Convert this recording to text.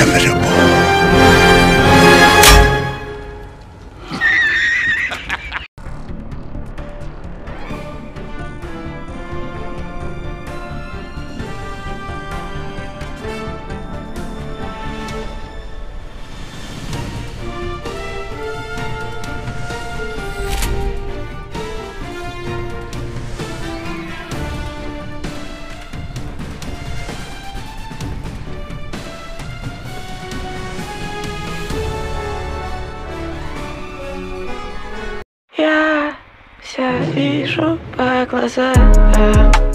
inevitable. тебя вижу по глазам